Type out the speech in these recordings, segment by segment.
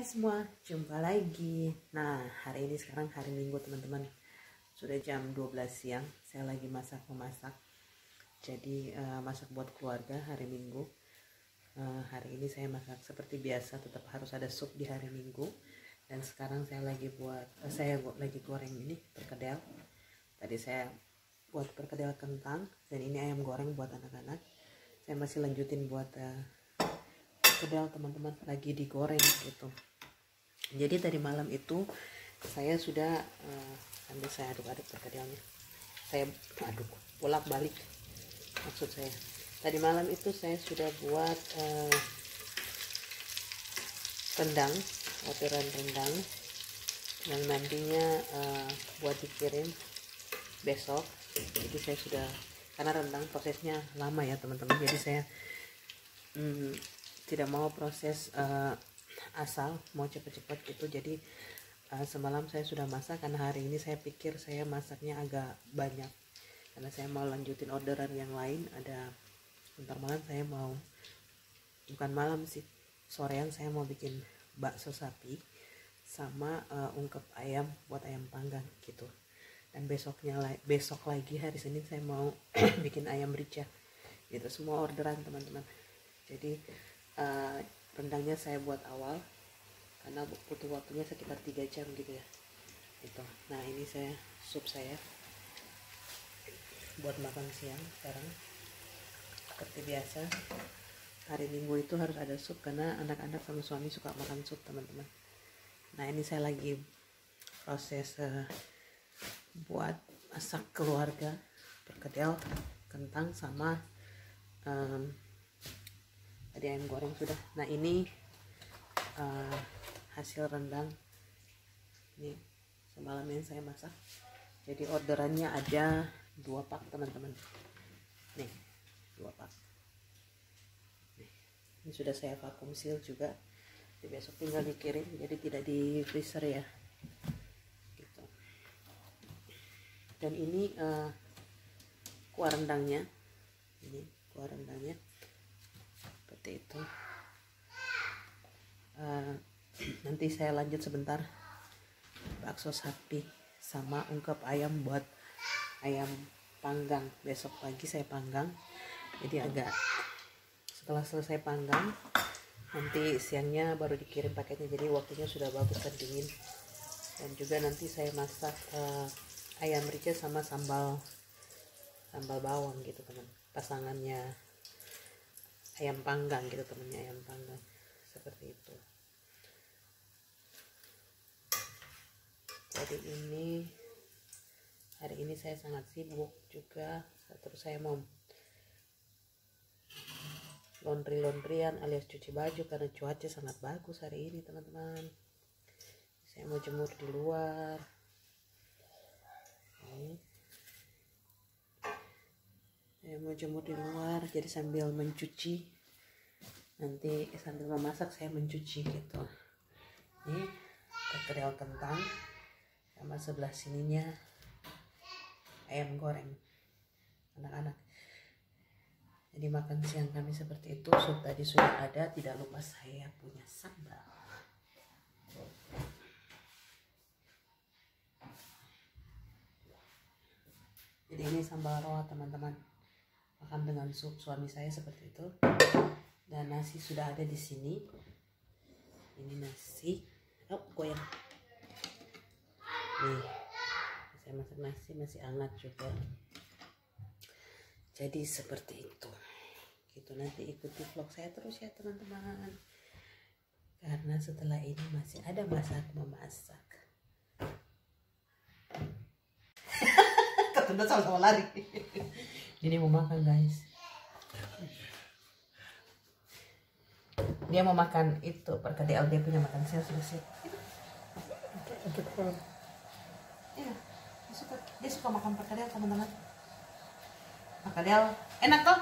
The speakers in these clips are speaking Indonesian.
Hai semua, jumpa lagi. Nah, hari ini sekarang hari Minggu teman-teman. Sudah jam 12 siang, saya lagi masak-memasak. Jadi uh, masak buat keluarga hari Minggu. Uh, hari ini saya masak seperti biasa, tetap harus ada sup di hari Minggu. Dan sekarang saya lagi buat, uh, saya lagi goreng ini perkedel. Tadi saya buat perkedel kentang dan ini ayam goreng buat anak-anak. Saya masih lanjutin buat uh, kedal teman-teman lagi digoreng gitu jadi tadi malam itu saya sudah uh, sambil saya aduk-aduk perkedelnya saya aduk bolak balik maksud saya. Tadi malam itu saya sudah buat uh, rendang orderan rendang yang nantinya uh, buat dikirim besok. Jadi saya sudah karena rendang prosesnya lama ya teman-teman. Jadi saya hmm, tidak mau proses uh, asal mau cepet-cepet gitu. Jadi uh, semalam saya sudah masak karena hari ini saya pikir saya masaknya agak banyak. Karena saya mau lanjutin orderan yang lain. Ada bentar malam saya mau bukan malam sih sorean saya mau bikin bakso sapi sama uh, ungkep ayam buat ayam panggang gitu. Dan besoknya besok lagi hari Senin saya mau bikin ayam rica itu semua orderan teman-teman. Jadi uh, rendangnya saya buat awal karena butuh waktunya sekitar 3 jam gitu ya. Itu nah ini saya sup saya. Buat makan siang sekarang. Seperti biasa hari minggu itu harus ada sup karena anak-anak sama suami suka makan sup teman-teman. Nah ini saya lagi proses uh, buat masak keluarga perkedel kentang sama um, tadi ayam goreng sudah. Nah ini uh, hasil rendang. Ini semalam yang saya masak. Jadi orderannya ada dua pak teman-teman. Nih dua pak. Nih, ini sudah saya vakum seal juga. Jadi besok tinggal dikirim jadi tidak di freezer ya. Gitu. Dan ini uh, kuah rendangnya. Ini kuah rendangnya seperti itu. Uh, nanti saya lanjut sebentar. Bakso sapi sama ungkep ayam buat ayam panggang. Besok pagi saya panggang. Jadi agak setelah selesai panggang nanti siangnya baru dikirim paketnya. Jadi waktunya sudah bagus dan dingin. Dan juga nanti saya masak uh, ayam rica sama sambal sambal bawang gitu teman. Pasangannya ayam panggang gitu temennya ayam panggang. Seperti itu. Jadi ini hari ini saya sangat sibuk juga. Terus saya mau laundry laundryan alias cuci baju karena cuaca sangat bagus hari ini teman-teman. Saya mau jemur di luar. Ini saya mau jemur di luar jadi sambil mencuci. Nanti sambil memasak saya mencuci gitu. Ini kekerel kentang sama sebelah sininya ayam goreng. Anak-anak. Jadi makan siang kami seperti itu sup tadi sudah ada tidak lupa saya punya sambal. Jadi ini sambal rawa teman-teman makan dengan sup suami saya seperti itu. Dan nasi sudah ada di sini. Ini nasi. Oh goyang. Nih saya masak nasi masih hangat juga. Jadi seperti itu. Gitu nanti ikuti vlog saya terus ya teman-teman. Karena setelah ini masih ada masak memasak. Ketunda sama-sama lari jadi mau makan guys. Dia mau makan itu perkedel dia punya makan siang sudah siap. Iya dia suka dia suka makan perkedel teman-teman. Perkedel enak toh?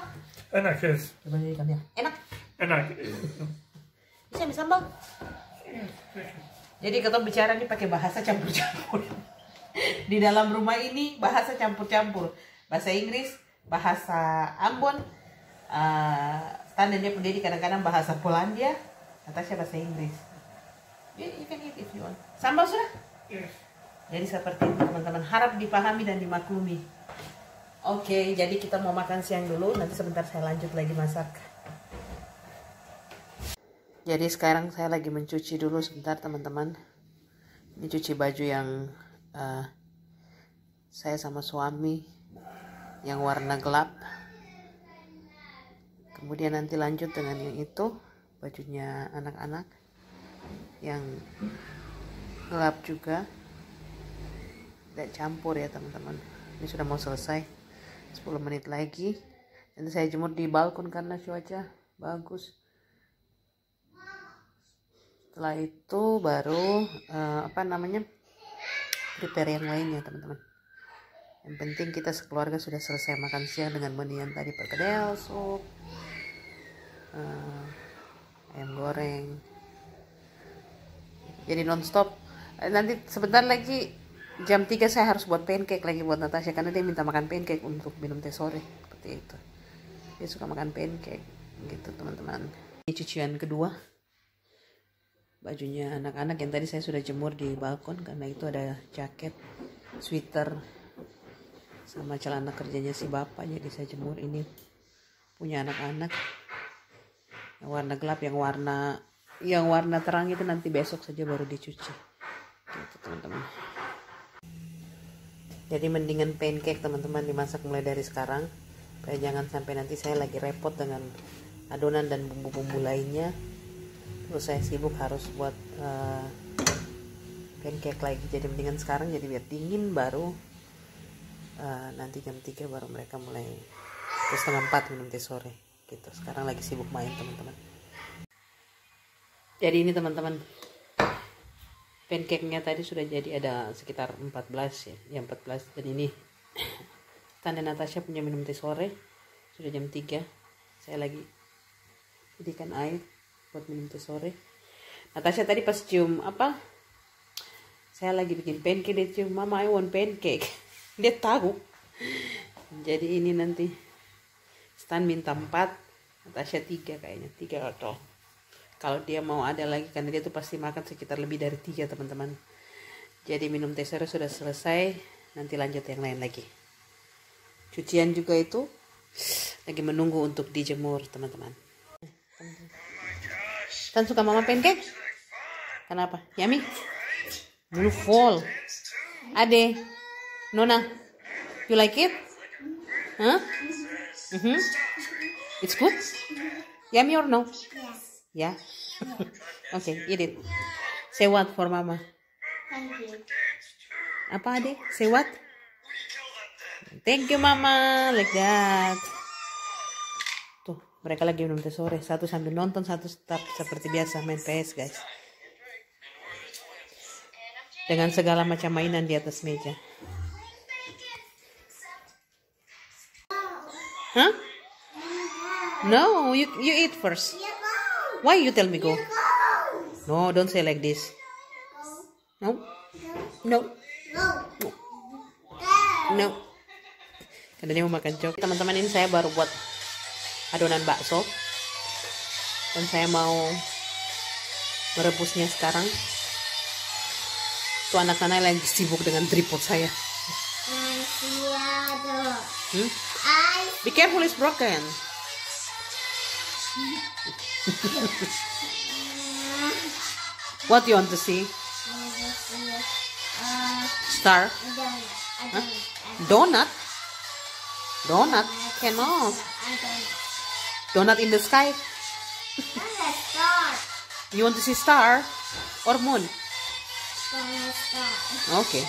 Enak yes coba jadi kami enak? Enak. Bisa ambil sambal jadi kita bicara nih pakai bahasa campur-campur. Di dalam rumah ini bahasa campur-campur. Bahasa Inggris bahasa Ambon uh, standar dia pendiri kadang-kadang bahasa Polandia Natasha bahasa Inggris. Teman-teman sambal sudah jadi seperti itu teman-teman. Harap dipahami dan dimaklumi. Oke jadi kita mau makan siang dulu. Nanti sebentar saya lanjut lagi masak. Jadi sekarang saya lagi mencuci dulu sebentar teman-teman. Ini cuci baju yang uh, saya sama suami yang warna gelap. Kemudian nanti lanjut dengan yang itu bajunya anak-anak yang gelap juga. Tidak campur ya teman-teman. Ini sudah mau selesai. 10 menit lagi. Nanti saya jemur di balkon karena cuaca bagus. Setelah itu baru uh, apa namanya prepare yang lainnya teman-teman yang penting kita sekeluarga sudah selesai makan siang dengan menu yang tadi perkedel sup uh, ayam goreng. Jadi nonstop. Nanti sebentar lagi jam 3 saya harus buat pancake lagi buat Natasha karena dia minta makan pancake untuk minum teh sore seperti itu. Dia suka makan pancake gitu teman-teman. Ini cucian kedua. Bajunya anak-anak yang tadi saya sudah jemur di balkon karena itu ada jaket sweater sama celana kerjanya si bapak jadi saya jemur. Ini punya anak-anak. Yang warna gelap yang warna yang warna terang itu nanti besok saja baru dicuci. Gitu teman-teman. Jadi mendingan pancake teman-teman dimasak mulai dari sekarang. Supaya jangan sampai nanti saya lagi repot dengan adonan dan bumbu-bumbu lainnya. Terus saya sibuk harus buat uh, pancake lagi. Jadi mendingan sekarang jadi biar dingin baru uh, nanti jam 3 baru mereka mulai terus setengah 4 minum teh sore gitu. Sekarang lagi sibuk main teman-teman. Jadi ini teman-teman pancake-nya tadi sudah jadi ada sekitar 14 ya ya 14 dan ini tanda Natasha punya minum teh sore sudah jam 3 saya lagi jadikan air buat minum teh sore. Natasha tadi pas cium apa saya lagi bikin pancake dia cium mama I want pancake dia tahu. Jadi ini nanti Stan minta 4 Natasha 3 kayaknya 3 atau kalau dia mau ada lagi karena dia tuh pasti makan sekitar lebih dari tiga teman-teman. Jadi minum teh sudah selesai nanti lanjut yang lain lagi. Cucian juga itu lagi menunggu untuk dijemur teman-teman. Kan suka mama pancake? Kenapa? Yummy? Blue fall ade nona you like it huh mm -hmm. it's good yummy or no yes Yeah? okay, eat it. Say what for mama? Thank you. Apa adik? Say what? Thank you mama, like that. Tuh, mereka lagi minum teh sore. Satu sambil nonton, satu tetap seperti biasa main PS guys. Dengan segala macam mainan di atas meja. Huh? No, you you eat first. Why you tell me go? No, don't say like this. No. No. No. No. Karena dia mau makan cok. Teman-teman ini saya baru buat adonan bakso. Dan saya mau merebusnya sekarang. Tuh anak-anak lagi sibuk dengan tripod saya. Hmm? Be careful, it's broken. what do you want to see? Star? Huh? Donut? Donut? Cannot. Donut in the sky? you want to see star? Or moon? Oke. Okay.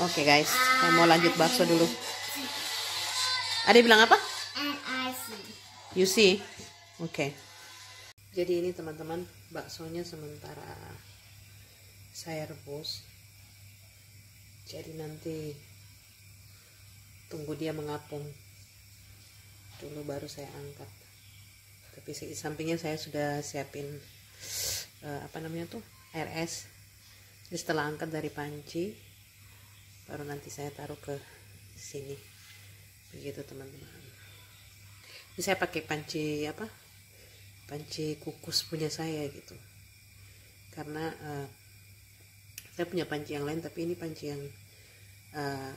Oke okay, guys, saya mau lanjut bakso dulu. Ada bilang apa? You see? Oke. Okay. Jadi ini teman-teman, baksonya sementara saya rebus. Jadi nanti tunggu dia mengapung. Dulu baru saya angkat. Tapi di sampingnya saya sudah siapin uh, apa namanya tuh? air es. Jadi setelah angkat dari panci baru nanti saya taruh ke sini. Begitu teman-teman. Ini saya pakai panci apa panci kukus punya saya gitu. Karena uh, saya punya panci yang lain tapi ini panci yang uh,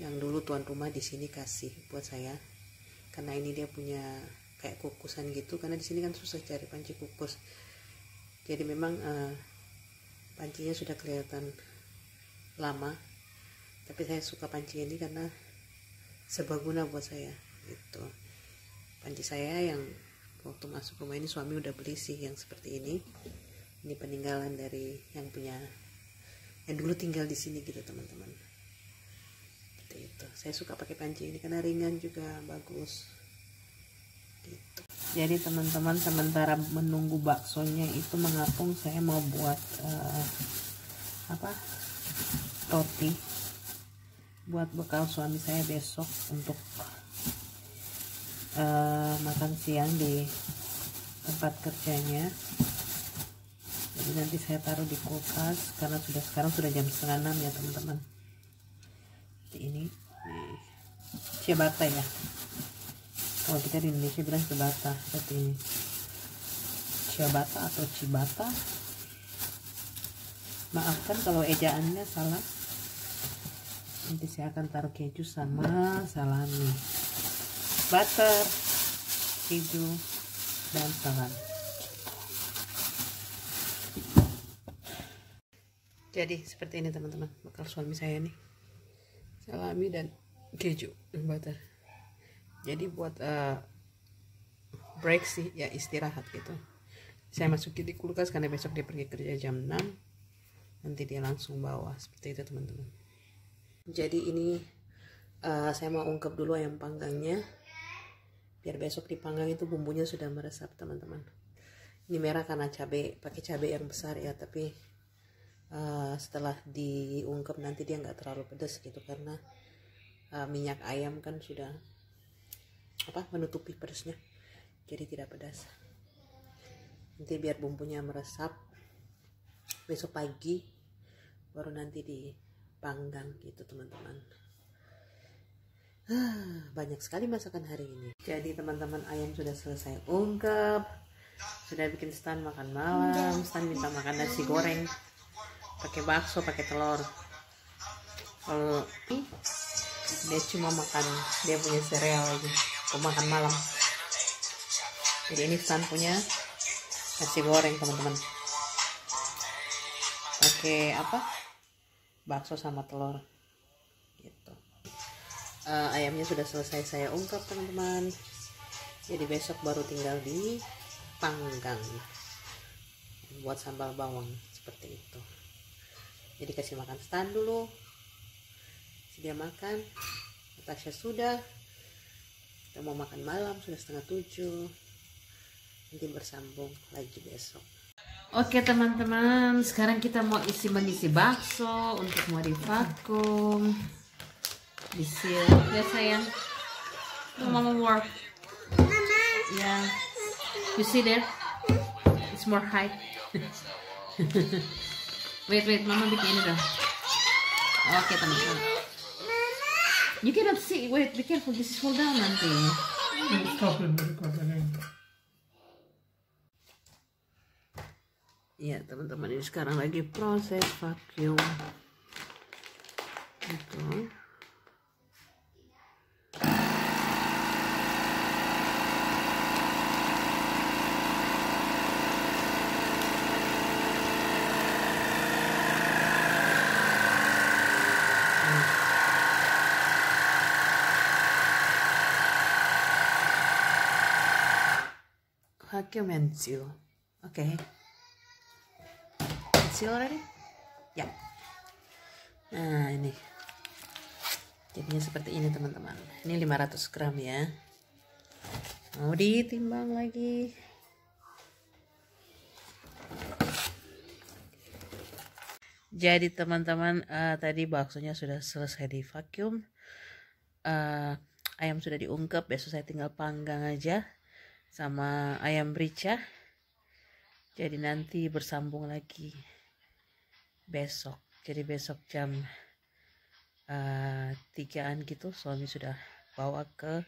yang dulu tuan rumah di sini kasih buat saya. Karena ini dia punya kayak kukusan gitu karena di sini kan susah cari panci kukus. Jadi memang uh, pancinya sudah kelihatan lama tapi saya suka panci ini karena sebaguna buat saya itu panci saya yang waktu masuk rumah ini suami udah beli sih yang seperti ini. Ini peninggalan dari yang punya yang dulu tinggal di sini gitu teman-teman. Seperti itu. Saya suka pakai panci ini karena ringan juga bagus. Gitu. Jadi teman-teman sementara menunggu baksonya itu mengapung saya mau buat uh, apa? Roti buat bekal suami saya besok untuk uh, makan siang di tempat kerjanya. Jadi nanti saya taruh di kulkas karena sudah sekarang sudah jam setengah enam ya teman-teman. Ini. Ciabatta ya. Kalau kita di Indonesia bilang ciabatta seperti ini. Ciabatta atau cibata. Maafkan kalau ejaannya salah nanti saya akan taruh keju sama salami. Butter keju dan salami. Jadi seperti ini teman-teman bakal suami saya nih. Salami dan keju butter. Jadi buat uh, break sih ya istirahat gitu. Saya masukin di kulkas karena besok dia pergi kerja jam 6 nanti dia langsung bawa seperti itu teman-teman jadi ini uh, saya mau ungkap dulu ayam panggangnya. Biar besok dipanggang itu bumbunya sudah meresap teman-teman. Ini merah karena cabai pakai cabai yang besar ya tapi uh, setelah diungkep nanti dia nggak terlalu pedas gitu karena uh, minyak ayam kan sudah apa menutupi pedasnya jadi tidak pedas. Nanti biar bumbunya meresap besok pagi baru nanti dipanggang gitu teman-teman. Banyak sekali masakan hari ini. Jadi teman-teman ayam sudah selesai ungkep sudah bikin stand makan malam stand minta makan nasi goreng. Pakai bakso pakai telur. Kalau dia cuma makan dia punya sereal aja. Makan malam? Jadi ini stand punya nasi goreng teman-teman. Pakai apa bakso sama telur. Uh, ayamnya sudah selesai saya ungkap teman-teman. Jadi besok baru tinggal dipanggang buat sambal bawang seperti itu. Jadi kasih makan stand dulu. Sedia makan. Natasha sudah. Kita mau makan malam sudah setengah tujuh. Nanti bersambung lagi besok Oke teman-teman, sekarang kita mau isi mengisi bakso untuk mau divakum. Disil. Ya sayang. Oh, mama work. Mama. Yeah. You see there? It's more height. wait, wait. Mama bikin ini dong. Oke, teman-teman. You cannot see. Wait, be careful. This is fall down nanti. Iya, teman-teman. Ini sekarang lagi proses vacuum. Itu. vacuum and seal okay. Seal already ya. Nah ini. Jadinya seperti ini teman-teman. Ini 500 gram ya. Mau ditimbang lagi. Jadi teman-teman uh, tadi baksonya sudah selesai di vacuum. Uh, ayam sudah diungkep. Besok saya tinggal panggang aja sama ayam rica. Jadi nanti bersambung lagi besok. Jadi besok jam uh, tigaan gitu suami sudah bawa ke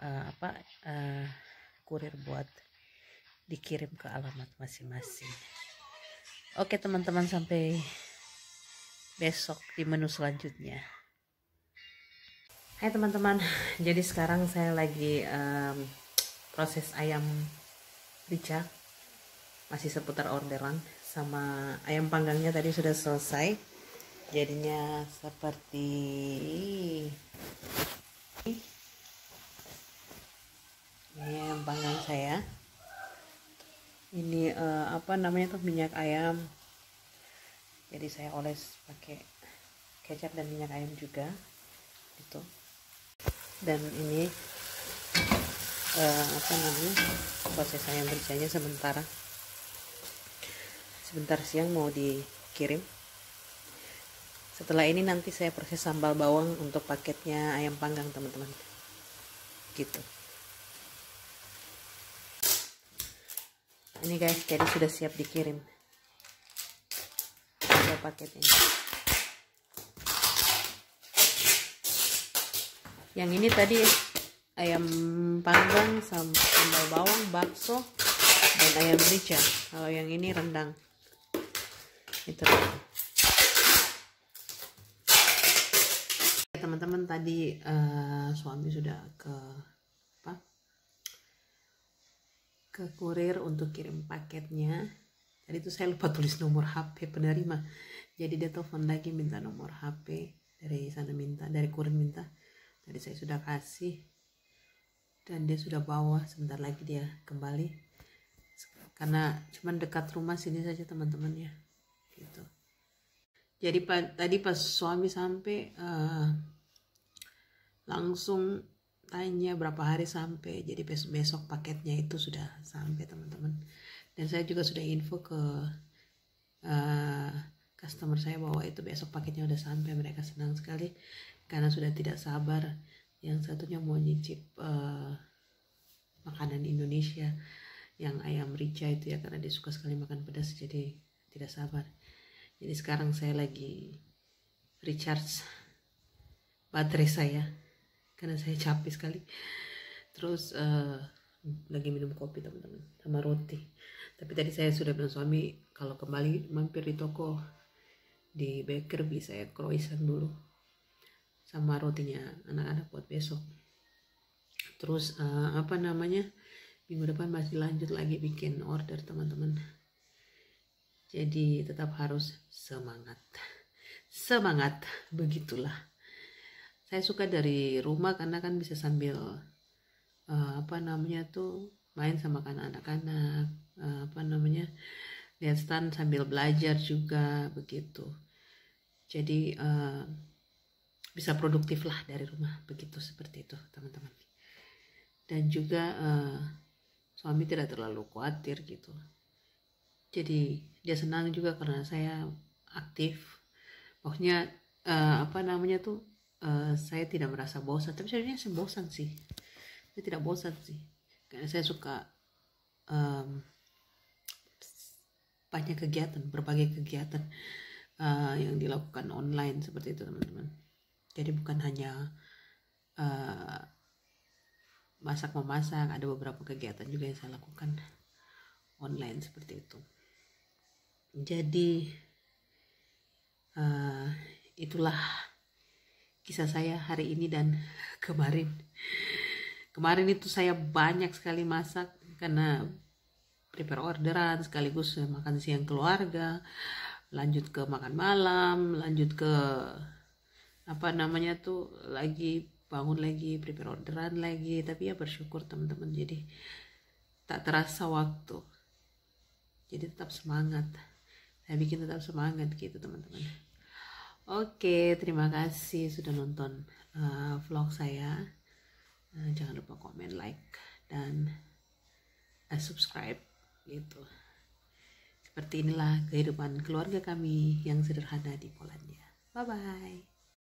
uh, apa uh, kurir buat dikirim ke alamat masing-masing. Oke teman-teman sampai besok di menu selanjutnya. Hai teman-teman. Jadi sekarang saya lagi um, proses ayam rica masih seputar orderan sama ayam panggangnya tadi sudah selesai. Jadinya seperti ini. Ayam panggang saya. Ini uh, apa namanya tuh minyak ayam. Jadi saya oles pakai kecap dan minyak ayam juga. Gitu. Dan ini uh, apa namanya proses ayam berjanya sementara sebentar siang mau dikirim. Setelah ini nanti saya proses sambal bawang untuk paketnya ayam panggang teman-teman. Gitu. Ini guys jadi sudah siap dikirim. Ada paket ini. Yang ini tadi ayam panggang sambal bawang bakso dan ayam rica kalau yang ini rendang itu teman-teman tadi uh, suami sudah ke ke kurir untuk kirim paketnya. Tadi itu saya lupa tulis nomor HP penerima jadi dia telepon lagi minta nomor HP dari sana minta dari kurir minta. Tadi saya sudah kasih dan dia sudah bawa sebentar lagi dia kembali. Karena cuman dekat rumah sini saja teman-teman ya gitu. Jadi tadi pas suami sampai uh, langsung tanya berapa hari sampai. Jadi besok besok paketnya itu sudah sampai teman-teman. Dan saya juga sudah info ke uh, customer saya bahwa itu besok paketnya udah sampai. Mereka senang sekali karena sudah tidak sabar. Yang satunya mau nyicip uh, makanan Indonesia. Yang ayam rica itu ya karena dia suka sekali makan pedas jadi tidak sabar jadi sekarang saya lagi recharge baterai saya. Karena saya capek sekali. Terus uh, lagi minum kopi teman-teman sama roti. Tapi tadi saya sudah bilang suami kalau kembali mampir di toko di baker bisa ya croissant dulu. Sama rotinya anak-anak buat besok. Terus uh, apa namanya minggu depan masih lanjut lagi bikin order teman-teman jadi tetap harus semangat. Semangat begitulah. Saya suka dari rumah karena kan bisa sambil uh, apa namanya tuh main sama kan anak-anak uh, apa namanya lihat stand sambil belajar juga begitu. Jadi uh, bisa produktif lah dari rumah begitu seperti itu teman-teman. Dan juga uh, suami tidak terlalu khawatir gitu jadi dia senang juga karena saya aktif. Pokoknya uh, apa namanya tuh uh, saya tidak merasa bosan. Tapi sebenarnya saya bosan sih. Saya tidak bosan sih. Karena saya suka um, banyak kegiatan berbagai kegiatan uh, yang dilakukan online seperti itu teman-teman. Jadi bukan hanya uh, masak memasak ada beberapa kegiatan juga yang saya lakukan online seperti itu jadi uh, itulah kisah saya hari ini dan kemarin. Kemarin itu saya banyak sekali masak karena prepare orderan sekaligus makan siang keluarga, lanjut ke makan malam, lanjut ke apa namanya tuh lagi bangun lagi prepare orderan lagi. Tapi ya bersyukur teman-teman. Jadi tak terasa waktu. Jadi tetap semangat saya bikin tetap semangat gitu teman-teman Oke, terima kasih sudah nonton uh, vlog saya. Uh, jangan lupa komen, like, dan uh, subscribe gitu. Seperti inilah kehidupan keluarga kami yang sederhana di Polandia. Bye bye.